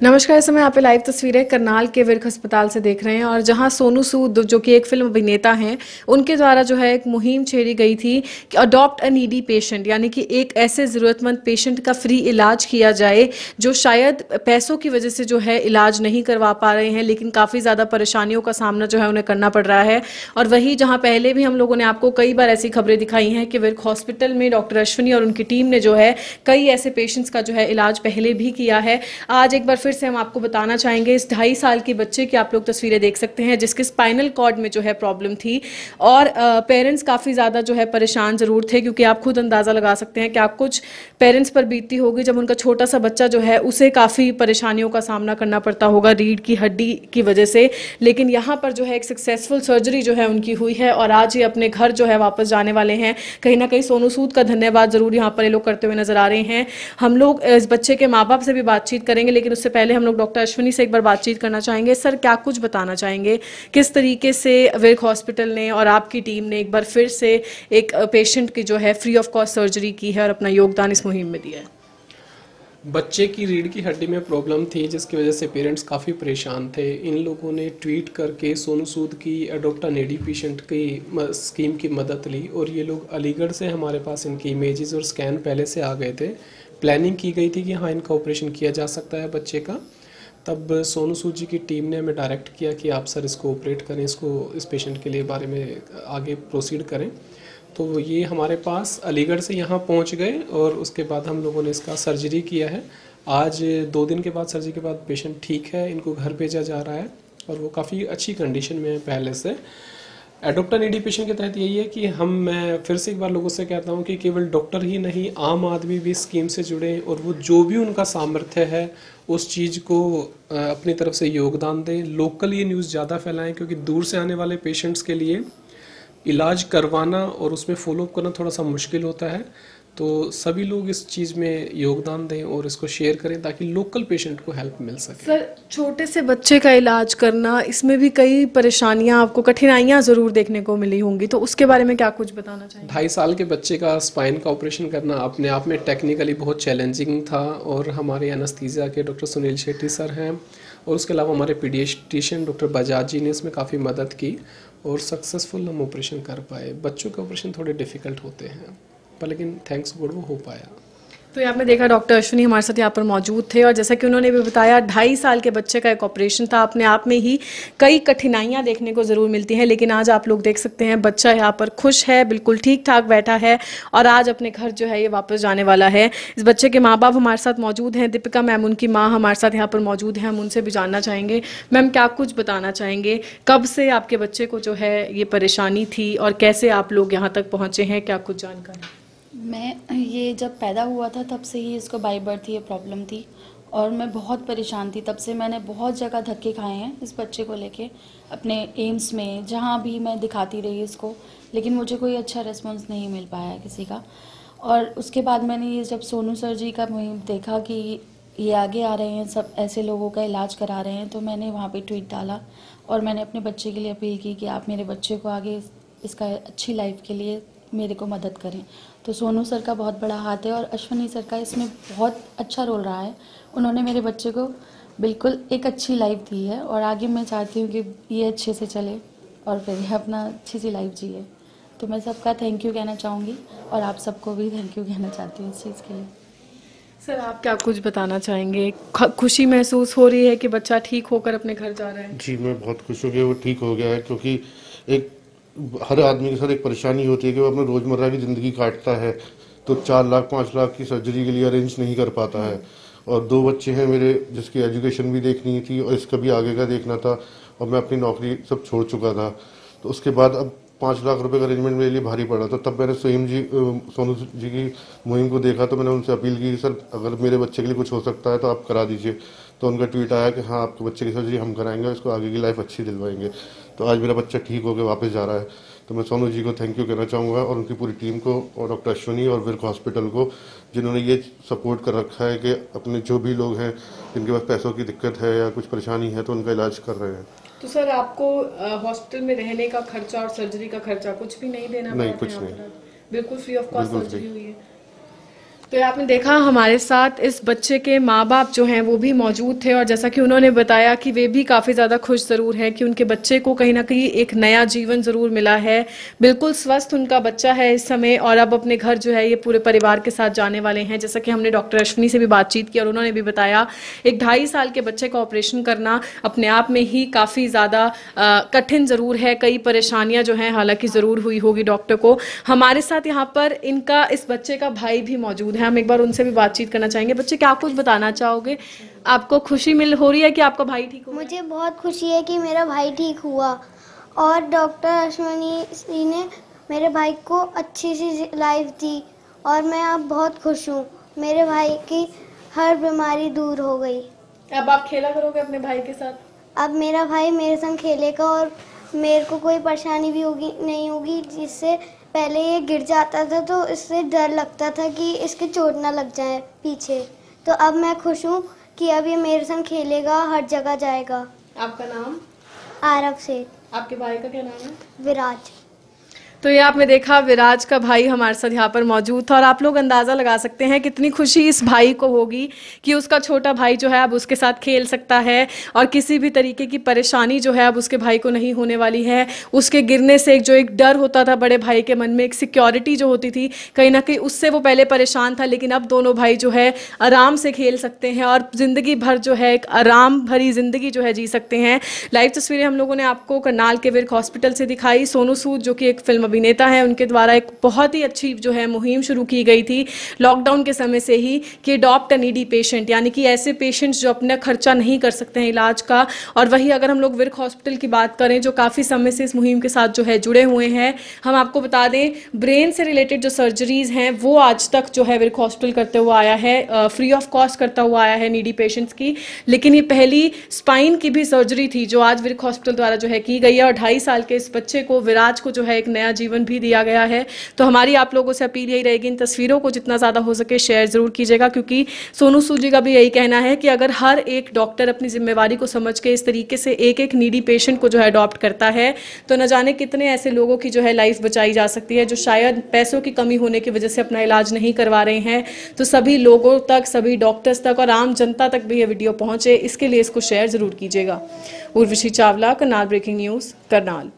नमस्कार, इस समय आप लाइव तस्वीरें करनाल के विर्क अस्पताल से देख रहे हैं और जहाँ सोनू सूद, जो कि एक फ़िल्म अभिनेता हैं, उनके द्वारा जो है एक मुहिम छेड़ी गई थी कि अडॉप्ट अ नीडी पेशेंट यानी कि एक ऐसे ज़रूरतमंद पेशेंट का फ्री इलाज किया जाए, जो शायद पैसों की वजह से जो है इलाज नहीं करवा पा रहे हैं, लेकिन काफ़ी ज़्यादा परेशानियों का सामना जो है उन्हें करना पड़ रहा है। और वही जहाँ पहले भी हम लोगों ने आपको कई बार ऐसी खबरें दिखाई हैं कि विर्क हॉस्पिटल में डॉक्टर अश्विनी और उनकी टीम ने जो है कई ऐसे पेशेंट्स का जो है इलाज पहले भी किया है। आज एक बार फिर से हम आपको बताना चाहेंगे इस ढाई साल के बच्चे की आप लोग तस्वीरें देख सकते हैं, जिसके स्पाइनल कॉर्ड में जो है प्रॉब्लम थी। और पेरेंट्स काफ़ी ज़्यादा जो है परेशान ज़रूर थे, क्योंकि आप खुद अंदाज़ा लगा सकते हैं कि आप कुछ पेरेंट्स पर बीतती होगी, जब उनका छोटा सा बच्चा जो है उसे काफ़ी परेशानियों का सामना करना पड़ता होगा रीढ़ की हड्डी की वजह से। लेकिन यहाँ पर जो है एक सक्सेसफुल सर्जरी जो है उनकी हुई है, और आज ये अपने घर जो है वापस जाने वाले हैं। कहीं ना कहीं सोनू सूद का धन्यवाद ज़रूर यहाँ पर ये लोग करते हुए नज़र आ रहे हैं। हम लोग इस बच्चे के माँ बाप से भी बातचीत करेंगे, लेकिन उससे पहले हम लोग डॉक्टर अश्विनी से एक बार बातचीत करना चाहेंगे। सर, क्या कुछ बताना चाहेंगे? किस तरीके से विर्क हॉस्पिटल ने और आपकी टीम ने एक बार फिर से एक पेशेंट की जो है फ्री ऑफ़ कॉस्ट सर्जरी की है और अपना योगदान इस मुहिम में दिया है? बच्चे की रीढ़ की हड्डी में प्रॉब्लम थी, जिसकी वजह से पेरेंट्स काफ़ी परेशान थे। इन लोगों ने ट्वीट करके सोनू सूद की अडोप्टा नेडी पेशेंट की स्कीम की मदद ली और ये लोग अलीगढ़ से हमारे पास इनकी इमेजेस और स्कैन पहले से आ गए थे। प्लानिंग की गई थी कि हाँ इनका ऑपरेशन किया जा सकता है बच्चे का। तब सोनू सूद जी की टीम ने हमें डायरेक्ट किया कि आप सर इसको ऑपरेट करें, इसको इस पेशेंट के लिए बारे में आगे प्रोसीड करें। तो ये हमारे पास अलीगढ़ से यहाँ पहुँच गए और उसके बाद हम लोगों ने इसका सर्जरी किया है। आज दो दिन के बाद सर्जरी के बाद पेशेंट ठीक है, इनको घर भेजा जा रहा है और वो काफ़ी अच्छी कंडीशन में है पहले से। एडोप्टर नीडी पेशेंट के तहत यही है कि हम, मैं फिर से एक बार लोगों से कहता हूँ कि केवल डॉक्टर ही नहीं, आम आदमी भी स्कीम से जुड़े और वो जो भी उनका सामर्थ्य है, उस चीज़ को अपनी तरफ़ से योगदान दें। लोकल ये न्यूज़ ज़्यादा फैलाएँ क्योंकि दूर से आने वाले पेशेंट्स के लिए इलाज करवाना और उसमें फॉलोअप करना थोड़ा सा मुश्किल होता है। तो सभी लोग इस चीज़ में योगदान दें और इसको शेयर करें ताकि लोकल पेशेंट को हेल्प मिल सके। सर छोटे से बच्चे का इलाज करना इसमें भी कई परेशानियाँ आपको कठिनाइयाँ ज़रूर देखने को मिली होंगी तो उसके बारे में क्या कुछ बताना चाहिए ढाई साल के बच्चे का स्पाइन का ऑपरेशन करना अपने आप में टेक्निकली बहुत चैलेंजिंग था और हमारे एनस्थीजिया के डॉक्टर सुनील शेट्टी सर हैं और उसके अलावा हमारे पीडियाट्रिशियन डॉक्टर बजाज जी ने इसमें काफ़ी मदद की और सक्सेसफुल हम ऑपरेशन कर पाए। बच्चों के ऑपरेशन थोड़े डिफ़िकल्ट होते हैं। पर, लेकिन थैंक्स गॉड वो हो पाया। तो आपने देखा डॉक्टर अश्विनी हमारे साथ यहाँ पर मौजूद थे, और जैसा कि उन्होंने भी बताया, ढाई साल के बच्चे का एक ऑपरेशन था। अपने आप में ही कई कठिनाइयाँ देखने को ज़रूर मिलती हैं, लेकिन आज आप लोग देख सकते हैं, बच्चा यहाँ पर खुश है, बिल्कुल ठीक ठाक बैठा है, और आज अपने घर जो है ये वापस जाने वाला है। इस बच्चे के माँ बाप हमारे साथ मौजूद हैं, दीपिका मैम, उनकी माँ हमारे साथ यहाँ पर मौजूद हैं, हम उनसे भी जानना चाहेंगे। मैम, क्या कुछ बताना चाहेंगे? कब से आपके बच्चे को जो है ये परेशानी थी, और कैसे आप लोग यहाँ तक पहुँचे हैं? क्या कुछ जानकारी? मैं ये जब पैदा हुआ था, तब से ही इसको बाई बर्थ ये प्रॉब्लम थी और मैं बहुत परेशान थी। तब से मैंने बहुत जगह धक्के खाए हैं इस बच्चे को लेके, अपने एम्स में, जहाँ भी मैं दिखाती रही इसको, लेकिन मुझे कोई अच्छा रिस्पॉन्स नहीं मिल पाया किसी का। और उसके बाद मैंने ये जब सोनू सर जी का मुहिम देखा कि ये आगे आ रहे हैं, सब ऐसे लोगों का इलाज करा रहे हैं तो मैंने वहाँ पे ट्वीट डाला और मैंने अपने बच्चे के लिए अपील की कि आप मेरे बच्चे को आगे इसका अच्छी लाइफ के लिए मेरे को मदद करें। तो सोनू सर का बहुत बड़ा हाथ है और अश्वनी सर का इसमें बहुत अच्छा रोल रहा है। उन्होंने मेरे बच्चे को बिल्कुल एक अच्छी लाइफ दी है और आगे मैं चाहती हूँ कि ये अच्छे से चले और फिर ये अपना अच्छी सी लाइफ जिए। तो मैं सबका थैंक यू कहना चाहूँगी और आप सबको भी थैंक यू कहना चाहती हूँ इस चीज़ के लिए। सर आप क्या कुछ बताना चाहेंगे? खुशी महसूस हो रही है कि बच्चा ठीक होकर अपने घर जा रहा है? जी मैं बहुत खुश हूँ कि वो ठीक हो गया है क्योंकि एक हर आदमी के साथ एक परेशानी होती है कि वो अपने रोज़मर्रा की ज़िंदगी काटता है तो चार लाख, पाँच लाख की सर्जरी के लिए अरेंज नहीं कर पाता है। और दो बच्चे हैं मेरे, जिसकी एजुकेशन भी देखनी थी और इसका भी आगे का देखना था और मैं अपनी नौकरी सब छोड़ चुका था। तो उसके बाद अब पाँच लाख रुपए का अरेंजमेंट मेरे लिए भारी पड़ा तो तब मैंने सोहिम जी, सोनू जी की मुहिम को देखा तो मैंने उनसे अपील की, सर, अगर मेरे बच्चे के लिए कुछ हो सकता है तो आप करा दीजिए। तो उनका ट्वीट आया कि हाँ आपके बच्चे की सर्जरी हम कराएँगे उसको आगे की लाइफ अच्छी दिलवाएँगे। तो आज मेरा बच्चा ठीक होकर वापस जा रहा है। तो मैं सोनू जी को थैंक यू कहना चाहूँगा और उनकी पूरी टीम को और डॉक्टर अश्विनी और विर्क हॉस्पिटल को जिन्होंने ये सपोर्ट कर रखा है कि अपने जो भी लोग हैं जिनके पास पैसों की दिक्कत है या कुछ परेशानी है तो उनका इलाज कर रहे हैं। तो सर आपको हॉस्पिटल में रहने का खर्चा और सर्जरी का खर्चा कुछ भी नहीं देना नहीं कुछ नहीं। बिल्कुल फ्री ऑफ़ कॉस्ट सर्जरी हुई है। तो आपने देखा हमारे साथ इस बच्चे के माँ बाप जो हैं, वो भी मौजूद थे और जैसा कि उन्होंने बताया कि वे भी काफ़ी ज़्यादा खुश ज़रूर हैं कि उनके बच्चे को कहीं ना कहीं एक नया जीवन ज़रूर मिला है। बिल्कुल स्वस्थ उनका बच्चा है इस समय और अब अपने घर जो है, ये पूरे परिवार के साथ जाने वाले हैं। जैसा कि हमने डॉक्टर अश्विनी से भी बातचीत की और उन्होंने भी बताया, एक ढाई साल के बच्चे का ऑपरेशन करना अपने आप में ही काफ़ी ज़्यादा कठिन ज़रूर है। कई परेशानियाँ जो हैं, हालाँकि ज़रूर हुई होगी डॉक्टर को। हमारे साथ यहाँ पर इनका, इस बच्चे का भाई भी मौजूद है। हम एक बार उनसे भी बातचीत करना चाहेंगे। बच्चे क्या कुछ बताना चाहोगे? आपको खुशी मिल हो रही है कि आपका भाई ठीक हो मुझे बहुत खुशी है कि मेरा भाई ठीक हुआ। और डॉक्टर अश्वनी ने मेरे भाई को अच्छी सी लाइफ दी और मैं अब बहुत खुश हूँ। मेरे भाई की हर बीमारी दूर हो गई। अब आप खेला करोगे अपने भाई के साथ? अब मेरा भाई मेरे संग खेलेगा और मेरे को कोई परेशानी भी होगी नहीं होगी जिससे पहले ये गिर जाता था तो इससे डर लगता था कि इसके चोट ना लग जाए पीछे। तो अब मैं खुश हूँ कि अब ये मेरे संग खेलेगा हर जगह जाएगा। आपका नाम? आरब सेठ। आपके भाई का क्या नाम है? विराज। तो ये आपने देखा, विराज का भाई हमारे साथ यहाँ पर मौजूद था और आप लोग अंदाज़ा लगा सकते हैं कितनी खुशी इस भाई को होगी कि उसका छोटा भाई जो है अब उसके साथ खेल सकता है और किसी भी तरीके की परेशानी जो है अब उसके भाई को नहीं होने वाली है। उसके गिरने से एक जो एक डर होता था बड़े भाई के मन में, एक सिक्योरिटी जो होती थी, कहीं ना कहीं उससे वो पहले परेशान था, लेकिन अब दोनों भाई जो है आराम से खेल सकते हैं और ज़िंदगी भर जो है एक आराम भरी ज़िंदगी जो है जी सकते हैं। लाइव तस्वीरें हम लोगों ने आपको करनाल के विर्क हॉस्पिटल से दिखाई, सोनू सूद, जो कि एक फ़िल्म अभिनेता है, उनके द्वारा एक बहुत ही अच्छी जो है मुहिम शुरू की गई थी लॉकडाउन के समय से ही कि अडॉप्ट नीडी पेशेंट यानी कि ऐसे पेशेंट्स जो अपना खर्चा नहीं कर सकते हैं इलाज का। और वही अगर हम लोग विर्क हॉस्पिटल की बात करें, जो काफ़ी समय से इस मुहिम के साथ जो है जुड़े हुए हैं, हम आपको बता दें ब्रेन से रिलेटेड जो सर्जरीज हैं, वो आज तक जो है विर्क हॉस्पिटल करते हुए आया है फ्री ऑफ़ कॉस्ट करता हुआ आया है नीडी पेशेंट्स की। लेकिन ये पहली स्पाइन की भी सर्जरी थी, जो आज विर्क हॉस्पिटल द्वारा जो है की गई है। और ढाई साल के इस बच्चे को विराज को जो है एक नया जीवन भी दिया गया है। तो हमारी आप लोगों से अपील यही रहेगी, इन तस्वीरों को जितना ज़्यादा हो सके शेयर ज़रूर कीजिएगा, क्योंकि सोनू सूद जी का भी यही कहना है कि अगर हर एक डॉक्टर अपनी जिम्मेवारी को समझ के इस तरीके से एक एक नीडी पेशेंट को जो है अडॉप्ट करता है तो न जाने कितने ऐसे लोगों की जो है लाइफ बचाई जा सकती है, जो शायद पैसों की कमी होने की वजह से अपना इलाज नहीं करवा रहे हैं। तो सभी लोगों तक, सभी डॉक्टर्स तक और आम जनता तक भी ये वीडियो पहुँचे, इसके लिए इसको शेयर ज़रूर कीजिएगा। Urvashi Chawla Karnal breaking news, Karnal.